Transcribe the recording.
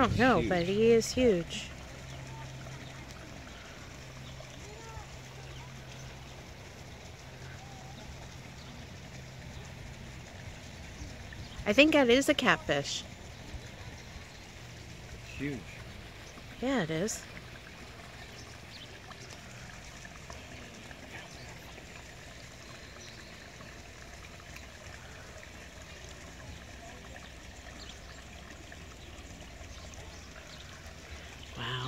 don't know, Huge. but he is huge. I think that is a catfish. Huge. Yeah, it is. Wow.